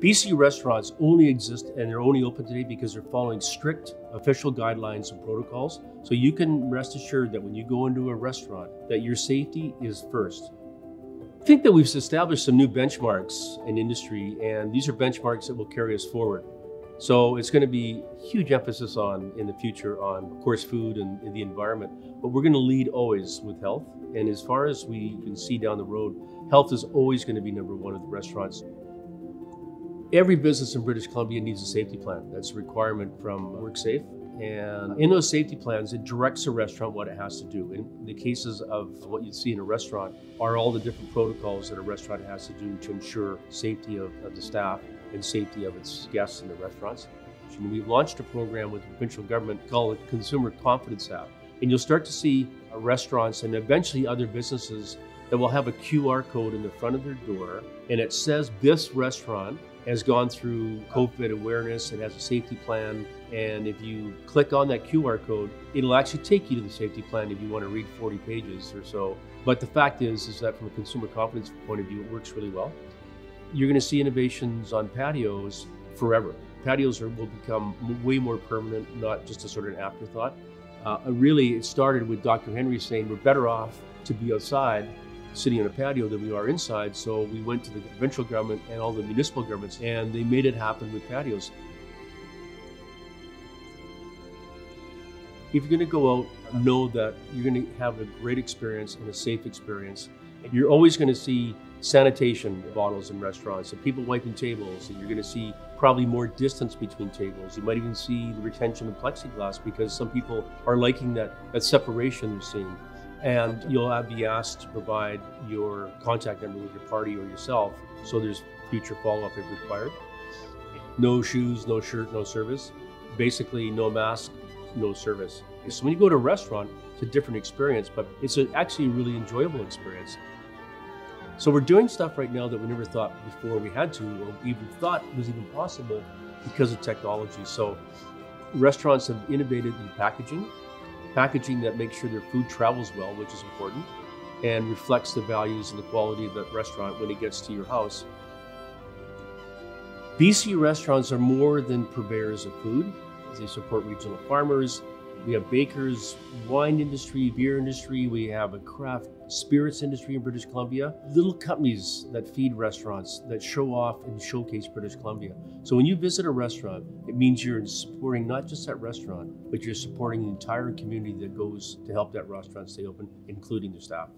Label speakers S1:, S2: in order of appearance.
S1: BC restaurants only exist and they're only open today because they're following strict official guidelines and protocols. So you can rest assured that when you go into a restaurant, that your safety is first. I think that we've established some new benchmarks in industry, and these are benchmarks that will carry us forward. So it's going to be huge emphasis on in the future on, of course, food and, the environment, but we're going to lead always with health. And as far as we can see down the road, health is always going to be number one at the restaurants. Every business in British Columbia needs a safety plan. That's a requirement from WorkSafe. And in those safety plans, it directs a restaurant what it has to do. In the cases of what you see in a restaurant are all the different protocols that a restaurant has to do to ensure safety of, of the staff and safety of its guests in the restaurants. And we've launched a program with the provincial government called the Consumer Confidence App. And you'll start to see restaurants and eventually other businesses that will have a QR code in the front of their door and it says this restaurant has gone through COVID awareness, it has a safety plan, and if you click on that QR code, it'll actually take you to the safety plan if you want to read 40 pages or so. But the fact is, is that from a consumer confidence point of view, it works really well. You're going to see innovations on patios forever. Patios are, will become way more permanent, not just a sort of an afterthought. Uh, really, it started with Dr. Henry saying we're better off to be outside sitting on a patio than we are inside. So we went to the provincial government and all the municipal governments, and they made it happen with patios. If you're going to go out, know that you're going to have a great experience and a safe experience. You're always going to see sanitation bottles in restaurants and people wiping tables, and you're going to see probably more distance between tables. You might even see the retention of plexiglass because some people are liking that, that separation they're seeing and you'll be asked to provide your contact number with your party or yourself so there's future follow-up if required. No shoes no shirt no service. Basically no mask no service. So when you go to a restaurant it's a different experience but it's actually a really enjoyable experience. So we're doing stuff right now that we never thought before we had to or even thought was even possible because of technology. So restaurants have innovated in packaging packaging that makes sure their food travels well, which is important, and reflects the values and the quality of the restaurant when it gets to your house. BC restaurants are more than purveyors of food. They support regional farmers, we have bakers, wine industry, beer industry. We have a craft spirits industry in British Columbia. Little companies that feed restaurants that show off and showcase British Columbia. So when you visit a restaurant, it means you're supporting not just that restaurant, but you're supporting the entire community that goes to help that restaurant stay open, including the staff.